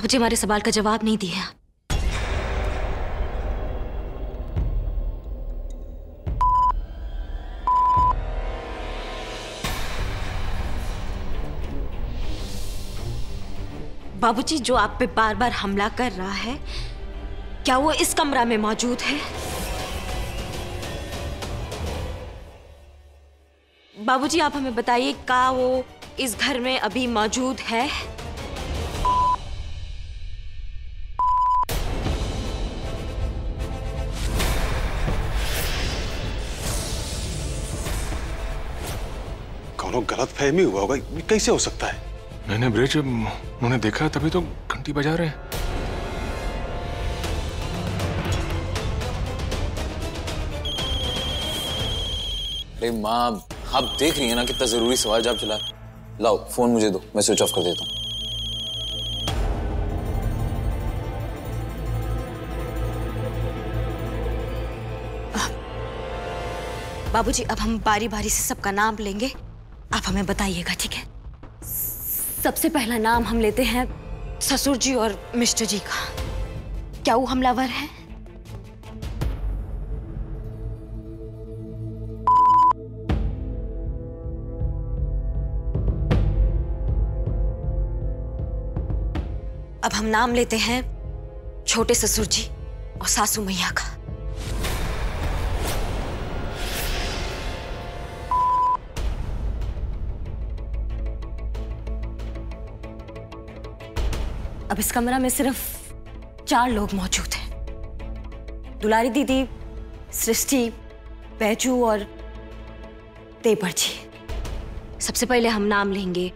बाबूजी हमारे सवाल का जवाब नहीं दिया बाबूजी, जो आप पे बार बार हमला कर रहा है, क्या वो इस कमरा में मौजूद है? बाबूजी, आप हमें बताइए का वो इस घर में अभी मौजूद है? कौनो गलत फहमी हुआ होगा कैसे हो सकता है? नहीं नहीं ब्रिज उन्होंने देखा तभी तो घंटी बजा रहे हैं। अरे माँ आप देख रही है ना कितना ज़रूरी सवाल जवाब चला। लाओ फ़ोन मुझे दो मैं स्विच ऑफ़ कर देता हूँ। बाबूजी अब हम बारी बारी से सबका नाम लेंगे। आप हमें बताइएगा, ठीक है? सबसे पहला नाम हम लेते हैं ससुर जी और मिस्टर जी का। क्या वो हमलावर है? अब हम नाम लेते हैं छोटे ससुर जी और सासू मैया का। अब इस कमरा में सिर्फ़ चार लोग मौजूद हैं। दुलारी दीदी, सृष्टि, बैजू और देवर जी सबसे पहले हम नाम लेंगे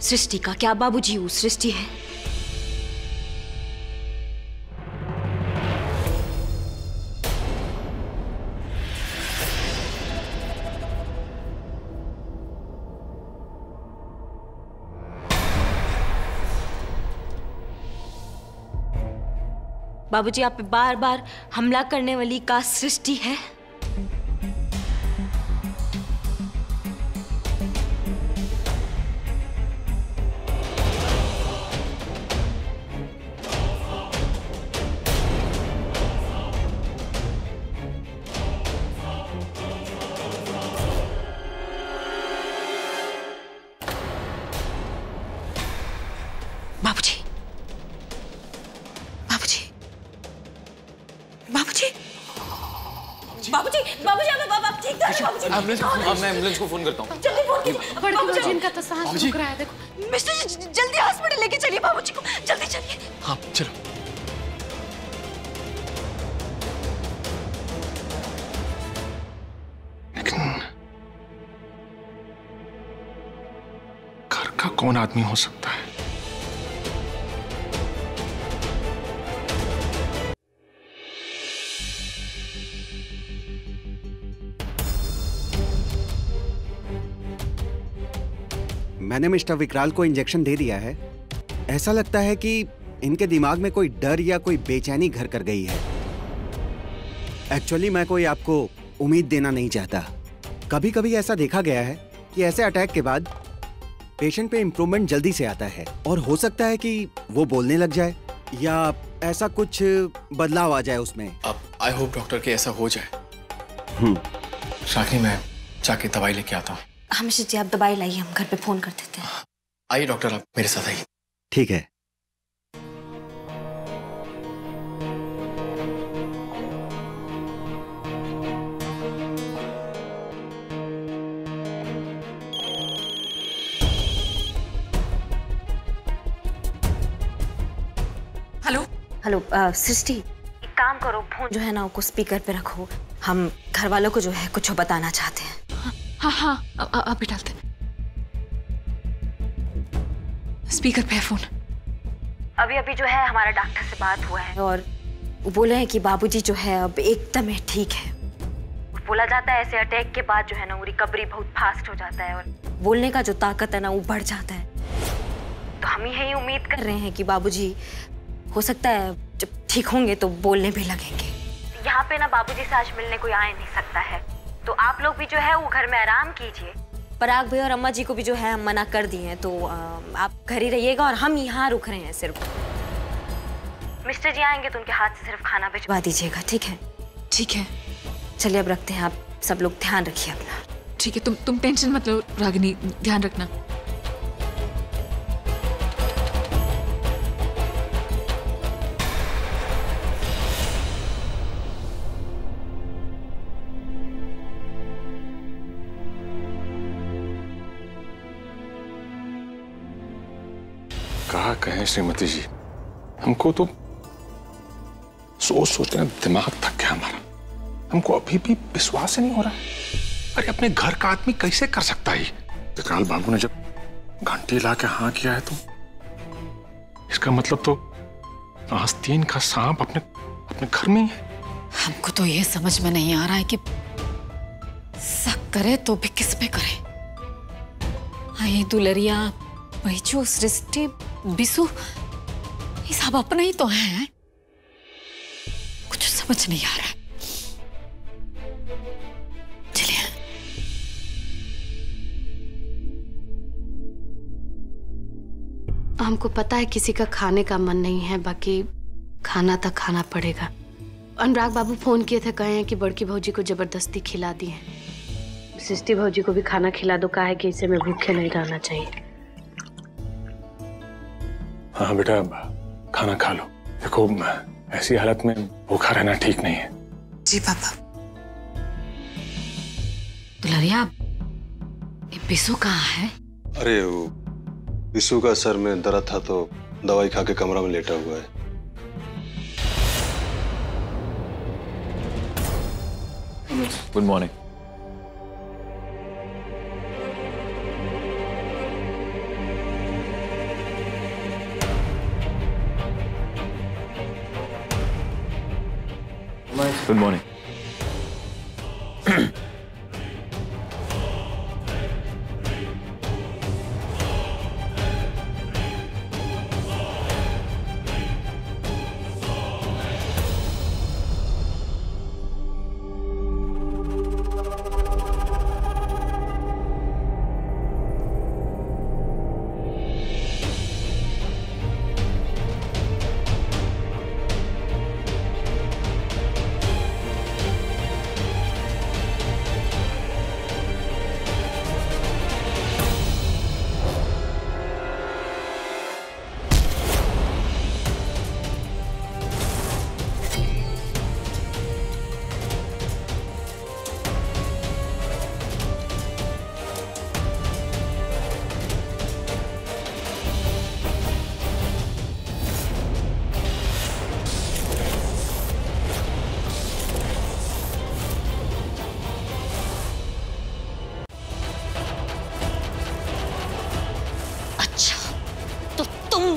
सृष्टि का। क्या बाबूजी वो सृष्टि है? बाबूजी आप पे बार बार हमला करने वाली का सृष्टि है? एंबुलेंस मैं एंबुलेंस को फ़ोन करता हूँ। जल्दी फ़ोन कीजिए। बड़ी बाबूजी बाबूजी इनका तो सांस रुक रहा है देखो। मिस्टर जी जल्दी हॉस्पिटल लेके चलिए बाबूजी को। जल्दी चलिए। हाँ चलो। लेकिन घर का कौन आदमी हो सकता है? मैंने मिस्टर विकराल को इंजेक्शन दे दिया है। ऐसा लगता है कि इनके दिमाग में कोई डर या कोई बेचैनी घर कर गई है। एक्चुअली मैं कोई आपको उम्मीद देना नहीं चाहता। कभी कभी ऐसा देखा गया है कि ऐसे अटैक के बाद पेशेंट पे इम्प्रूवमेंट जल्दी से आता है और हो सकता है कि वो बोलने लग जाए या ऐसा कुछ बदलाव आ जाए उसमें। अब आई होप डॉक्टर के ऐसा हो जाए। हम्म। शाकी मैं जाके दवाई लेके आता हूँ। हाँ मिस्टर जी आप दवाई लाइए हम घर पे फ़ोन कर देते हैं। आइए डॉक्टर आप मेरे साथ आइए। ठीक है। हेलो? हेलो सृष्टि। एक काम करो फ़ोन जो है ना उसको स्पीकर पे रखो। हम घर वालों को जो है कुछ बताना चाहते हैं। हाँ हाँ अ- अभी डालते स्पीकर पे है फ़ोन। अभी अभी जो है हमारा डॉक्टर से बात हुआ है। और वो बोले हैं कि बाबूजी जो है अब एकदम है ठीक है। बोला जाता है ऐसे अटैक के बाद जो है ना वो रिकवरी बहुत फास्ट हो जाता है और बोलने का जो ताकत है ना वो बढ़ जाता है। तो हम यही उम्मीद कर रहे हैं कि बाबूजी हो सकता है जब ठीक होंगे तो बोलने भी लगेंगे। यहाँ पे ना बाबूजी से आज मिलने कोई आ नहीं सकता है। तो आप लोग भी जो है वो घर में आराम कीजिए। पराग भाई और अम्मा जी को भी जो है हम मना कर दिए हैं तो आप घर ही रहिएगा और हम यहाँ रुक रहे हैं सिर्फ़। मिस्टर जी आएँगे तो उनके हाथ से सिर्फ़ खाना भिजवा दीजिएगा ठीक है? ठीक है। चलिए अब रखते हैं आप सब लोग ध्यान रखिए अपना। ठीक है तुम तुम टेंशन मत लो रागिनी ध्यान रखना। कहें श्रीमती जी हमको तो सोच सोच के ना दिमाग थक गया हमारा हमको अभी भी विश्वास ही नहीं हो रहा अरे अपने घर का आदमी कैसे कर सकता है विकराल बाबू ने जब घंटी ला के हाँ किया है तो इसका मतलब तो आस्तीन का सांप अपने अपने घर में ही है हमको तो ये समझ में नहीं आ रहा है कि शक करे तो भी किस पे करे आई दुलरिया बैजू सृष्टि बिसु ये सब अपने ही तो हैं। कुछ समझ नहीं आ रहा। है हमको पता है किसी का खाने का मन नहीं है बाकी खाना तक खाना पड़ेगा। अनुराग बाबू फ़ोन किए थे कहे हैं कि बड़की भौजी को ज़बरदस्ती खिला दी है। सिस्टी भौजी को भी खाना खिला दो कहा है कि इसे में भूखे नहीं रहना चाहिए। हाँ बेटा खाना खा लो। देखो ऐसी हालत में भूखा रहना ठीक नहीं है। जी पापा। दुलरिया ये बिसु कहाँ है? अरे वो विशु का सर में दर्द था तो दवाई खा के कमरा में लेटा हुआ है। गुड मॉर्निंग गुड मॉर्निंग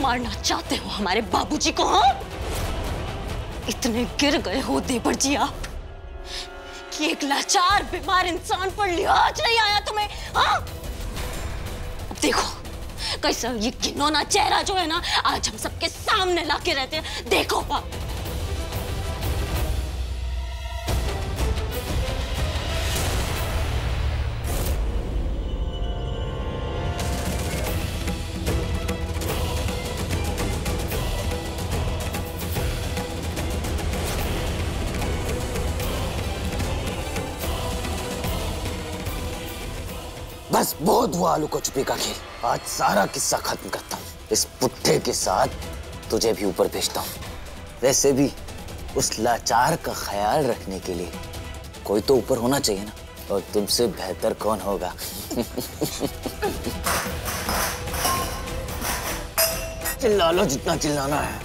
मारना चाहते हो हमारे बाबूजी को हाँ? इतने गिर गए हो देवर जी आप कि एक लाचार बीमार इंसान पर लिहाज नहीं आया तुम्हें हाँ? अब देखो, कैसा ये घिनौना चेहरा जो है ना, आज हम सबके सामने लाके रहते हैं। देखो आप बस बहुत हुआ आलू को छुपी का खेल। आज सारा किस्सा खत्म करता हूँ। इस पुट्ठे के साथ तुझे भी ऊपर भेजता हूँ। वैसे भी उस लाचार का ख्याल रखने के लिए कोई तो ऊपर होना चाहिए ना। और तुमसे बेहतर कौन होगा? चिल्ला लो जितना चिल्लाना है।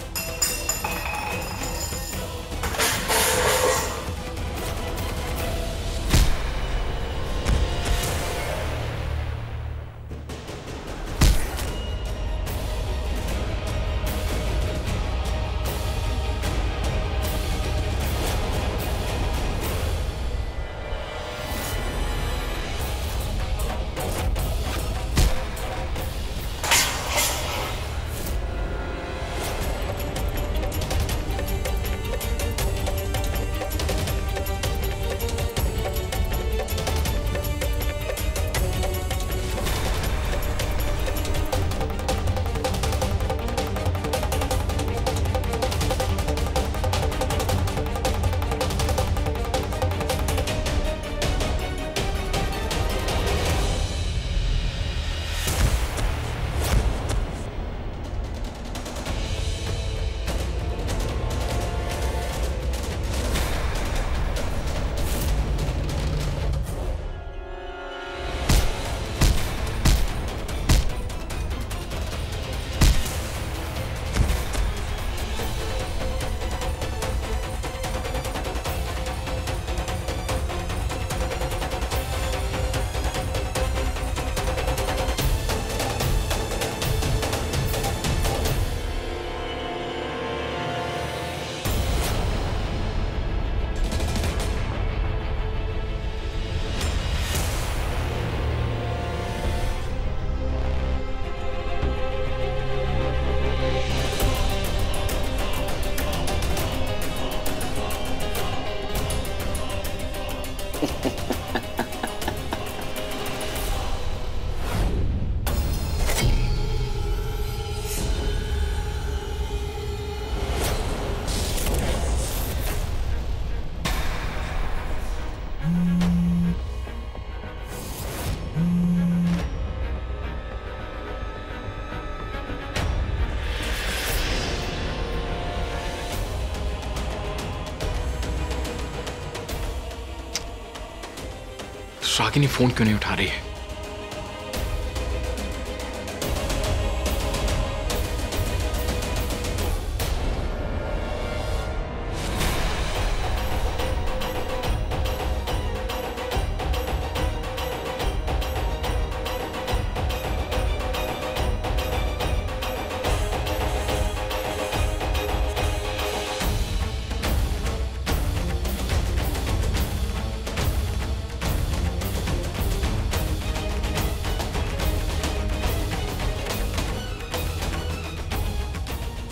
Ha ha ha. Ragini phone क्यों नहीं उठा रही है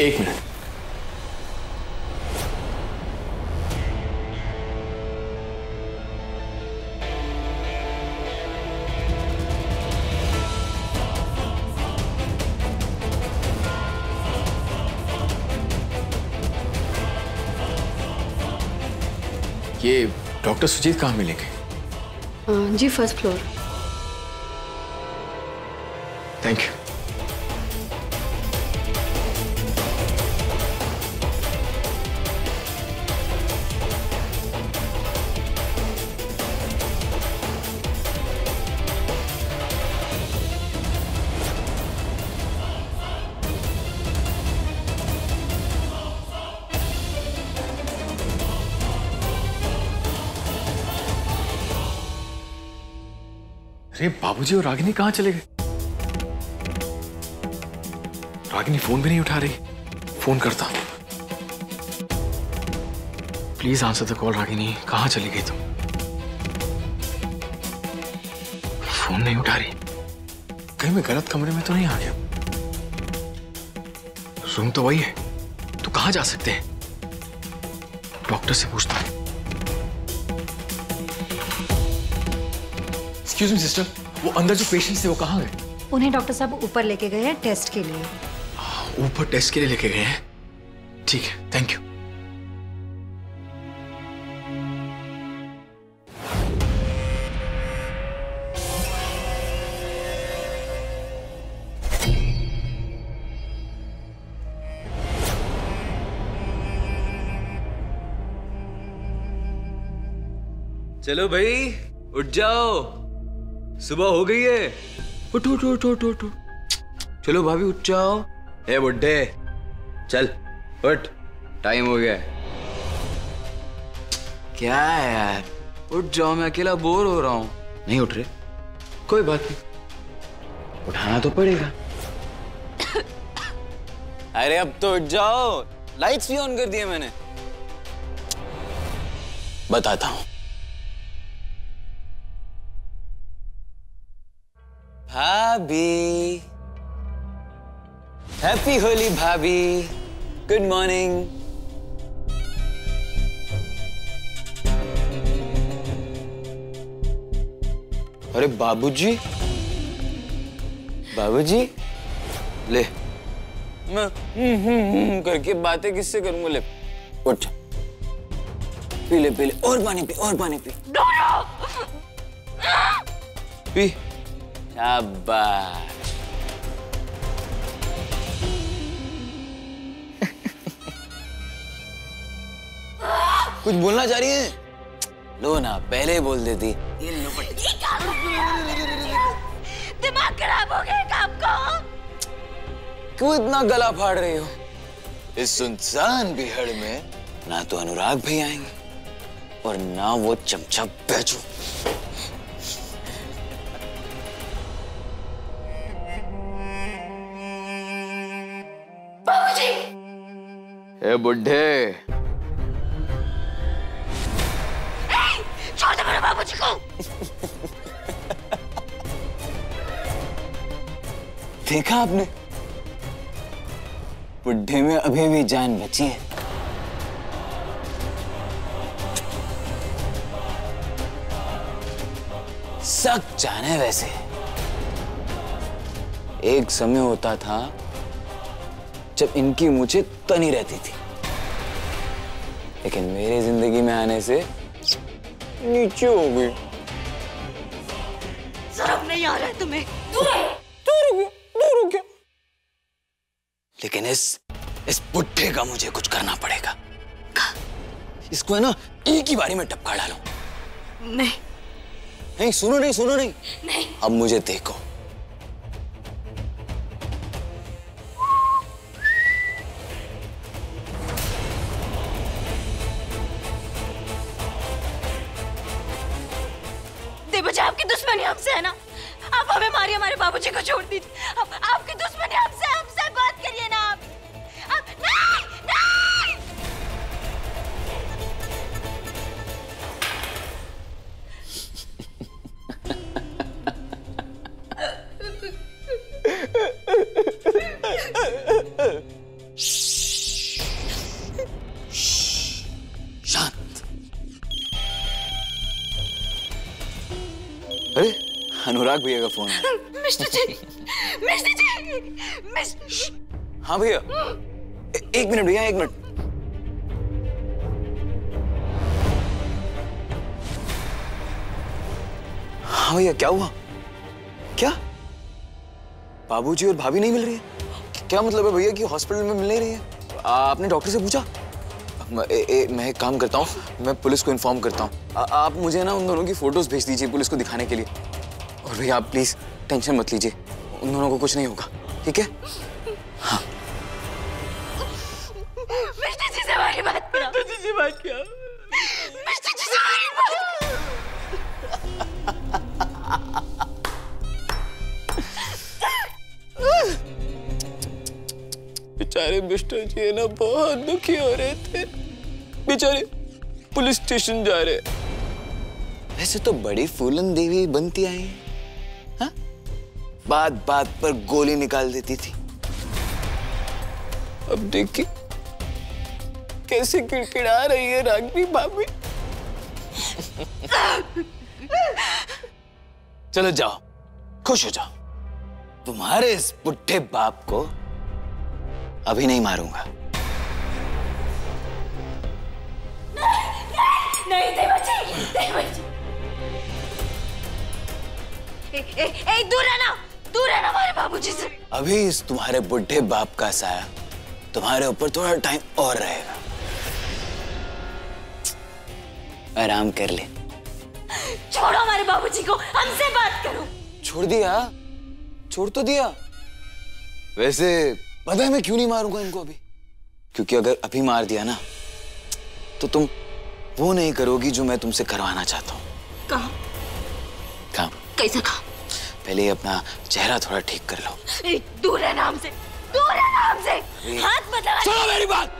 एक मिनट। ये डॉक्टर सुजीत कहाँ मिलेंगे? हाँ, जी फ़र्स्ट फ्लोर। अरे बाबूजी और रागिनी कहाँ चले गए? रागिनी फ़ोन भी नहीं उठा रही। फ़ोन करता हूँ। Please answer the call Ragini. कहाँ चली गई तुम? फ़ोन नहीं उठा रही। कहीं मैं गलत कमरे में तो नहीं आ गया? रूम तो वही है। तो कहाँ जा सकते हैं? डॉक्टर से पूछता हूँ। एक्सक्यूज मी सिस्टर वो अंदर जो पेशेंट्स थे वो कहाँ गए उन्हें डॉक्टर साहब ऊपर लेके गए हैं टेस्ट के लिए। ऊपर टेस्ट के लिए लेके गए हैं। ठीक है थैंक यू चलो भाई उठ जाओ। सुबह हो गई है। उठ उठ उठ उठ उठ। चलो भाभी उठ जाओ। ए बुड्ढे चल उठ। टाइम हो गया क्या है यार? उठ जाओ मैं अकेला बोर हो रहा हूँ। नहीं उठ रहे। कोई बात नहीं। उठाना तो पड़ेगा। अरे अब तो उठ जाओ। लाइट्स भी ऑन कर दिए मैंने। बताता हूँ। भाभी। हैप्पी होली भाभी। गुड मॉर्निंग अरे बाबूजी। बाबूजी ले। मैं हम्म, हम्म, हम्म करके बातें किससे करूँगा ले। उठ। पी ले पी ले। और पानी पी और पानी पी। पी। शाबाश कुछ बोलना चाह रही है? लो ना पहले ही बोल देती। ये दिमाग खराब हो गया काम को। क्यों इतना गला फाड़ रही हो? इस सुनसान बिहड़ में ना तो अनुराग भी आएँगे और ना वो चमचा बेचो ए बुढ़े। छोड़ दे मेरे बाबूजी को। देखा आपने? बुढ़े में अभी भी जान बची है। सक जाने वैसे। एक समय होता था जब इनकी मुझे तनी रहती थी। लेकिन मेरी ज़िंदगी में आने से नीचे हो गई। शर्म नहीं आ रहा है तुम्हें। दूर हो। दूर हो लेकिन इस इस बुढ़े का मुझे कुछ करना पड़ेगा। का? इसको है ना एक ही बारी में टपका डालो। नहीं। नहीं सुनो नहीं सुनो नहीं। नहीं। अब मुझे देखो। शांत अरे अनुराग भैया का फ़ोन है। Mister ji mister ji mister हाँ भैया। एक मिनट भैया एक मिनट। हाँ भैया क्या हुआ? क्या? बाबूजी और भाभी नहीं मिल रही है? क्या मतलब है भैया कि हॉस्पिटल में मिल नहीं रही है? आपने डॉक्टर से पूछा? मैं ए, ए, मैं एक काम करता हूँ मैं पुलिस को इन्फॉर्म करता हूँ। आप मुझे ना उन दोनों की फ़ोटोज़ भेज दीजिए पुलिस को दिखाने के लिए। और भैया आप प्लीज़ टेंशन मत लीजिए। उन दोनों को कुछ नहीं होगा ठीक है? बात बेचारे मिस्टर जी है ना बहुत दुखी हो रहे थे। बेचारे पुलिस स्टेशन जा रहे वैसे तो बड़ी फूलन देवी बनती आई हाँ? बात बात पर गोली निकाल देती थी। अब देखिए कैसे किड़किड़ा रही है रागनी भाभी। चलो जाओ खुश हो जाओ। तुम्हारे इस बुढ़े बाप को अभी नहीं मारूँगा। नहीं ए, दूर रहना दूर रहना हमारे बाबूजी से। अभी इस तुम्हारे बुढ़े बाप का साया तुम्हारे ऊपर थोड़ा टाइम और रहेगा। आराम कर ले। छोड़ो हमारे बाबूजी को हमसे बात करो। छोड़ दिया? छोड़ तो दिया। वैसे पता है मैं क्यों नहीं मारूँगा इनको अभी? क्योंकि अगर अभी मार दिया ना तो तुम वो नहीं करोगी जो मैं तुमसे करवाना चाहता हूँ। कहा? काम कैसा कहा? पहले अपना चेहरा थोड़ा ठीक कर लो। दूर रहना हमसे दूर रहना हमसे अरे- हाथ मत लगा सुनो मेरी बात।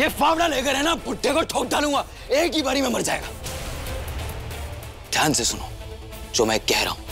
ये फावड़ा लेकर है ना पुट्टे को ठोक डालूँगा एक ही बारी में मर जाएगा। ध्यान से सुनो जो मैं कह रहा हूँ।